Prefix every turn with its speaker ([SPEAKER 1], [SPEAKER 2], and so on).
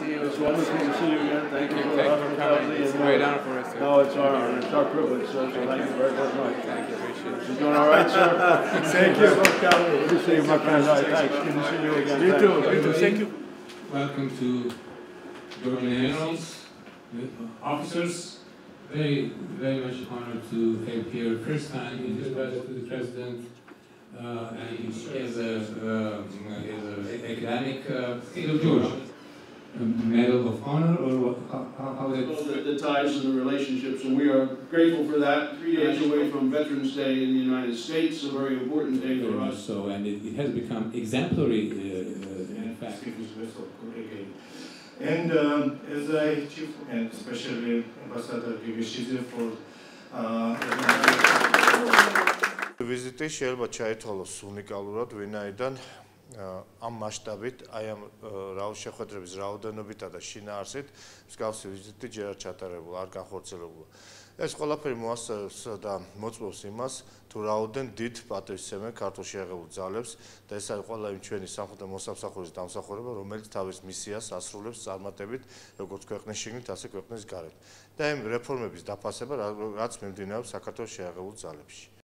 [SPEAKER 1] see you.
[SPEAKER 2] It's wonderful see you again. Thank you
[SPEAKER 1] Thank you for
[SPEAKER 2] hospitality
[SPEAKER 1] It's a great honor for us, sir.
[SPEAKER 2] No, it's our honor. It's our privilege, sir. So thank you very, very much.
[SPEAKER 1] Thank you. Appreciate it.
[SPEAKER 2] You doing all right, sir? Thank you. Good to see you, my friend. Thanks. Good to see you again.
[SPEAKER 3] You too. You too. Thank you.
[SPEAKER 4] Welcome to Bergen Generals, officers. Very, very much honored to have here first time in this the president. Uh, and he has a, uh, has a academic, uh, state of Georgia, a medal of honor or what, how, how- how?
[SPEAKER 3] Well, The the ties and the relationships, and we are grateful for that. Three days away from Veterans Day in the United States, a very important day for us.
[SPEAKER 4] so, and it, it has become exemplary, uh, uh, in fact.
[SPEAKER 5] And um, as I chief and especially Ambassador Gegeshidze for uh,
[SPEAKER 6] ვიზიტი შეიძლება ჩაითვალოს უნიკალურად, ვინაიდან ამ მასშტაბით, აი ამ რაო შეხვედრების რაოდენობითა და შინაარსით მსგავსი ვიზიტი ჯერ არ ჩატარებულა, არ განხორციელებულა. ეს ყველაფერი მოასწევს და მოწმობს იმას, თუ რაოდენ დიდ პატრიოტიზმს ქართულში აღებულ ძალებს და ეს არის ყველა იმ ჩვენი სამხედრო მოსამსახურის დამსახურება, რომელიც თავის მისიას ასრულებს წარმატებით, როგორც ქვეყნის შიგნით, ასე ქვეყნის გარეთ. და იმ რეფორმების დაფასება, რა- რაც მიმდინარეობს საქართველოს შეაღებულ ძალებში.